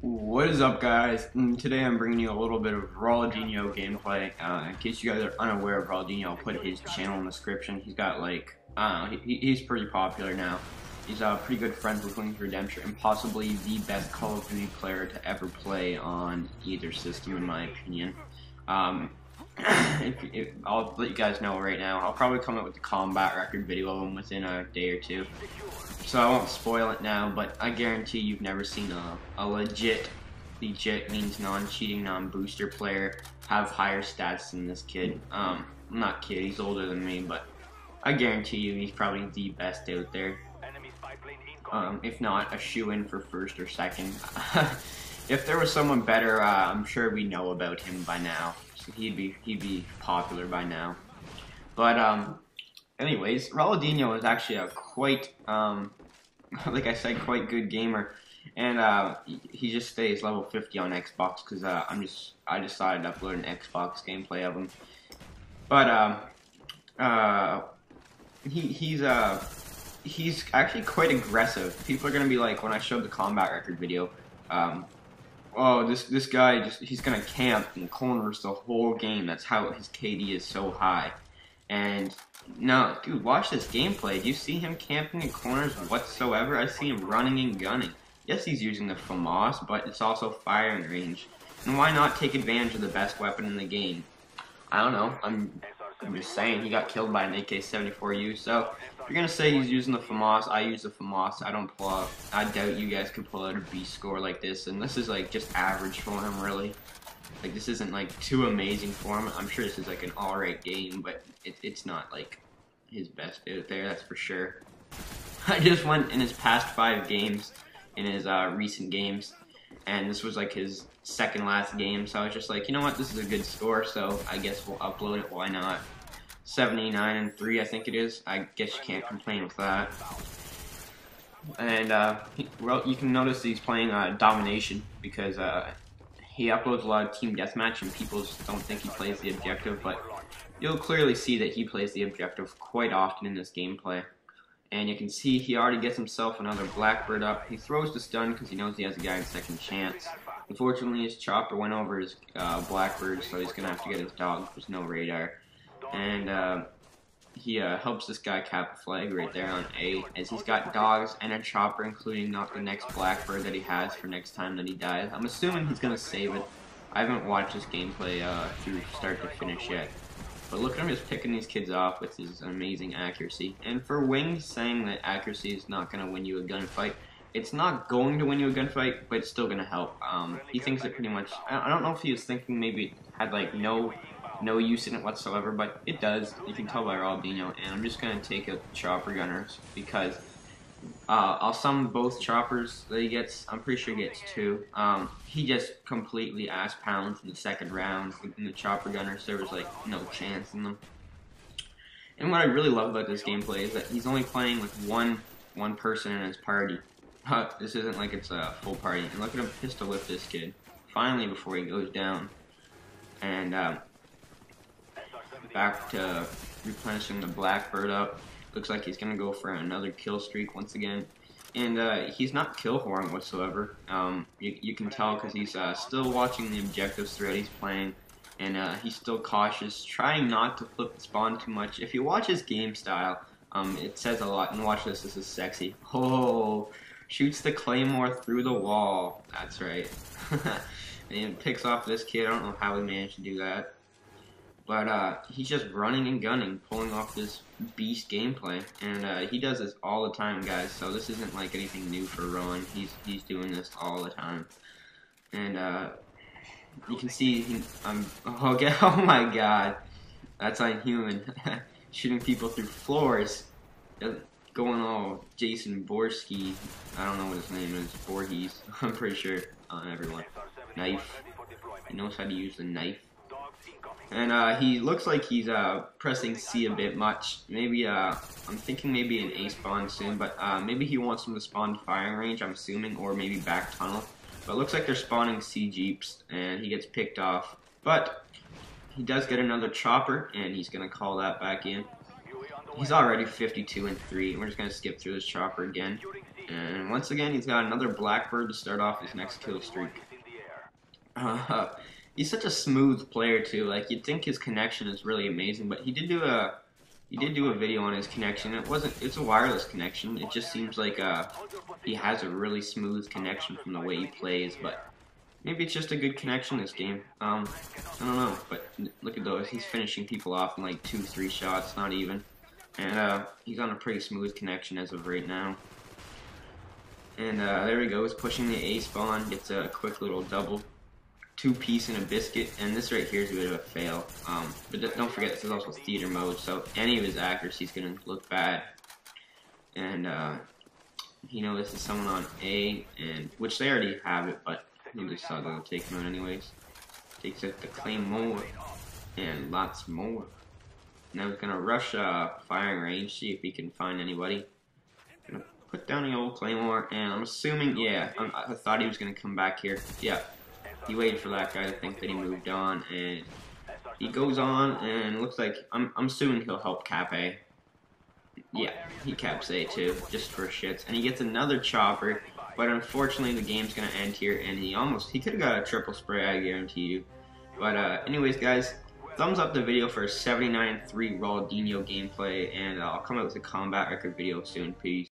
What is up guys? Today I'm bringing you a little bit of Ronaldinho gameplay. Uh, in case you guys are unaware of Ronaldinho, I'll put his channel in the description. He's got like, uh, he, he's pretty popular now. He's uh, pretty good friend with Wings Redemption and possibly the best Call of Duty player to ever play on either system in my opinion. Um, if, if, I'll let you guys know right now. I'll probably come up with the combat record video of him within a day or two. So I won't spoil it now, but I guarantee you've never seen a, a legit, legit means non-cheating, non-booster player have higher stats than this kid. Um, I'm not kid, he's older than me, but I guarantee you he's probably the best out there. Um, if not, a shoe-in for first or second. if there was someone better, uh, I'm sure we know about him by now he'd be he'd be popular by now. But um, anyways, Ronaldinho is actually a quite um, like I said, quite good gamer, and uh, he just stays level 50 on Xbox because uh, I'm just I decided to upload an Xbox gameplay of him. But um, uh, he he's uh he's actually quite aggressive. People are gonna be like when I showed the combat record video. Um, oh, this this guy just he's gonna camp in corners the whole game. That's how his KD is so high. And no, dude, watch this gameplay. Do you see him camping in corners whatsoever? I see him running and gunning. Yes, he's using the FAMAS, but it's also firing range. And why not take advantage of the best weapon in the game? I don't know. I'm I'm just saying he got killed by an AK-74U. So if you're gonna say he's using the FAMAS, I use the FAMAS. I don't pull out. I doubt you guys could pull out a B score like this. And this is like just average for him, really. Like this isn't like too amazing for him. I'm sure this is like an alright game, but it, it's not like his best out there. That's for sure. I just went in his past five games, in his uh, recent games, and this was like his second last game, so I was just like, you know what, this is a good score, so I guess we'll upload it, why not? 79 and 3, I think it is. I guess you can't complain with that. And, uh, well, you can notice he's playing uh, Domination, because uh, he uploads a lot of Team Deathmatch, and people just don't think he plays the objective, but you'll clearly see that he plays the objective quite often in this gameplay. And you can see he already gets himself another Blackbird up. He throws the stun because he knows he has a guy in second chance. Unfortunately, his chopper went over his uh, Blackbird, so he's going to have to get his dog. There's no radar. And uh, he uh, helps this guy cap a flag right there on A, as he's got dogs and a chopper, including not the next Blackbird that he has for next time that he dies. I'm assuming he's going to save it. I haven't watched this gameplay uh, through start to finish yet. But look at him just picking these kids off with his amazing accuracy. And for Wings saying that accuracy is not going to win you a gunfight, it's not going to win you a gunfight, but it's still going to help. Um, he thinks it pretty much. I don't know if he was thinking maybe it had like no no use in it whatsoever, but it does. You can tell by Ronaldinho. And I'm just going to take a chopper gunners because uh, I'll sum both choppers that he gets. I'm pretty sure he gets two. Um, he just completely ass pounds in the second round in the chopper gunners. There was like no chance in them. And what I really love about this gameplay is that he's only playing with one one person in his party. But this isn't like it's a full party. And look at him pistol whip this kid. Finally, before he goes down. And um, back to replenishing the Blackbird up. Looks like he's going to go for another kill streak once again. And uh, he's not kill whoring whatsoever. Um, you, you, can tell because he's uh, still watching the objectives throughout he's playing. And uh, he's still cautious, trying not to flip the spawn too much. If you watch his game style, um, it says a lot. And watch this, this is sexy. Oh, shoots the claymore through the wall. That's right. and picks off this kid. I don't know how he managed to do that. But uh, he's just running and gunning, pulling off this beast gameplay, and uh, he does this all the time, guys. So this isn't like anything new for Rowan. He's he's doing this all the time, and uh, you can see he, I'm oh, okay, oh my god, that's unhuman. Shooting people through floors, going all Jason Borsky. I don't know what his name is, Voorhees. I'm pretty sure on everyone. Knife. He knows how to use the knife. And uh, he looks like he's uh, pressing C a bit much. Maybe, uh, I'm thinking maybe an A spawn soon, but uh, maybe he wants him to spawn firing range, I'm assuming, or maybe back tunnel. But it looks like they're spawning C Jeeps, and he gets picked off. But he does get another chopper, and he's going to call that back in. He's already 52 and 3. We're just going to skip through this chopper again. And once again, he's got another Blackbird to start off his next kill streak. He's such a smooth player too. Like you'd think his connection is really amazing, but he did do a he did do a video on his connection. It wasn't it's a wireless connection. It just seems like uh he has a really smooth connection from the way he plays, but maybe it's just a good connection this game. Um I don't know, but look at those. He's finishing people off in like two, three shots, not even. And uh he's on a pretty smooth connection as of right now. And uh, there he goes, pushing the A spawn, gets a quick little double two piece and a biscuit, and this right here is a bit of a fail. Um, but don't forget, this is also theater mode, so any of his accuracy is going to look bad. And uh, he knows this is someone on A, and which they already have it, but he just thought they'll take him out anyways. Takes it to Claymore, and lots more. Now he's gonna rush uh, firing range, see if he can find anybody. Gonna put down the old claymore, and I'm assuming, yeah, I, I thought he was gonna come back here. Yeah, he waited for that guy to think that he moved on, and he goes on, and looks like, I'm, I'm assuming he'll help Cap A. Yeah, he caps A too, just for shits. And he gets another chopper, but unfortunately the game's gonna end here, and he almost, he could have got a triple spray, I guarantee you. But uh, anyways, guys, thumbs up the video for 79-3 Ronaldinho gameplay, and I'll come out with a combat record video soon. Peace.